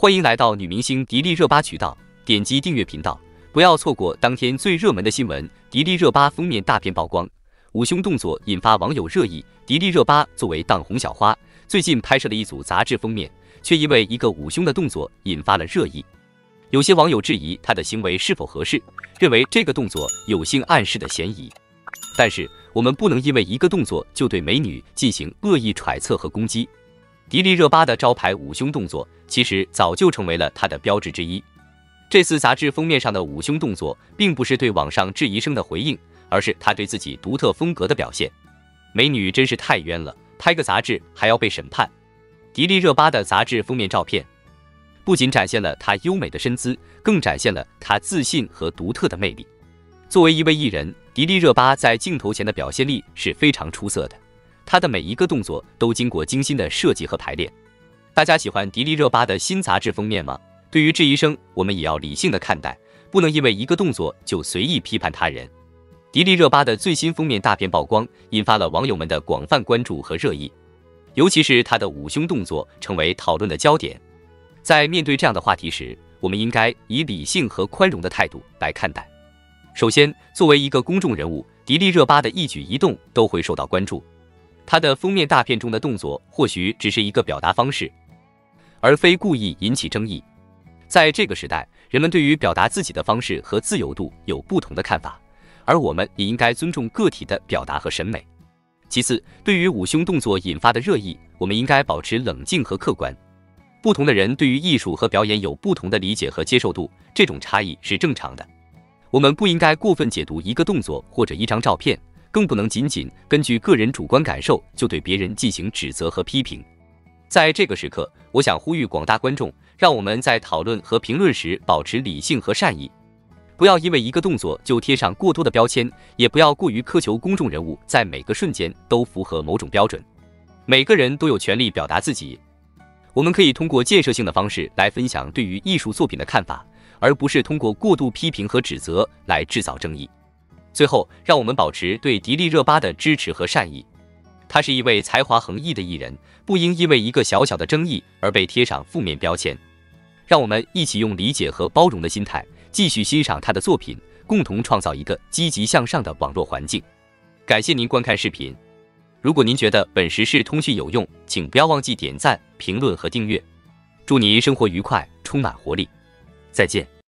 欢迎来到女明星迪丽热巴渠道，点击订阅频道，不要错过当天最热门的新闻。迪丽热巴封面大片曝光，捂胸动作引发网友热议。迪丽热巴作为当红小花，最近拍摄了一组杂志封面，却因为一个捂胸的动作引发了热议。有些网友质疑她的行为是否合适，认为这个动作有性暗示的嫌疑。但是我们不能因为一个动作就对美女进行恶意揣测和攻击。迪丽热巴的招牌捂胸动作，其实早就成为了她的标志之一。这次杂志封面上的捂胸动作，并不是对网上质疑声的回应，而是她对自己独特风格的表现。美女真是太冤了，拍个杂志还要被审判。迪丽热巴的杂志封面照片，不仅展现了她优美的身姿，更展现了她自信和独特的魅力。作为一位艺人，迪丽热巴在镜头前的表现力是非常出色的。她的每一个动作都经过精心的设计和排练。大家喜欢迪丽热巴的新杂志封面吗？对于质疑声，我们也要理性的看待，不能因为一个动作就随意批判他人。迪丽热巴的最新封面大片曝光，引发了网友们的广泛关注和热议，尤其是她的捂胸动作成为讨论的焦点。在面对这样的话题时，我们应该以理性和宽容的态度来看待。首先，作为一个公众人物，迪丽热巴的一举一动都会受到关注。他的封面大片中的动作或许只是一个表达方式，而非故意引起争议。在这个时代，人们对于表达自己的方式和自由度有不同的看法，而我们也应该尊重个体的表达和审美。其次，对于捂胸动作引发的热议，我们应该保持冷静和客观。不同的人对于艺术和表演有不同的理解和接受度，这种差异是正常的。我们不应该过分解读一个动作或者一张照片。更不能仅仅根据个人主观感受就对别人进行指责和批评。在这个时刻，我想呼吁广大观众，让我们在讨论和评论时保持理性和善意，不要因为一个动作就贴上过多的标签，也不要过于苛求公众人物在每个瞬间都符合某种标准。每个人都有权利表达自己，我们可以通过建设性的方式来分享对于艺术作品的看法，而不是通过过度批评和指责来制造争议。最后，让我们保持对迪丽热巴的支持和善意。她是一位才华横溢的艺人，不应因为一个小小的争议而被贴上负面标签。让我们一起用理解和包容的心态，继续欣赏她的作品，共同创造一个积极向上的网络环境。感谢您观看视频。如果您觉得本时事通讯有用，请不要忘记点赞、评论和订阅。祝您生活愉快，充满活力。再见。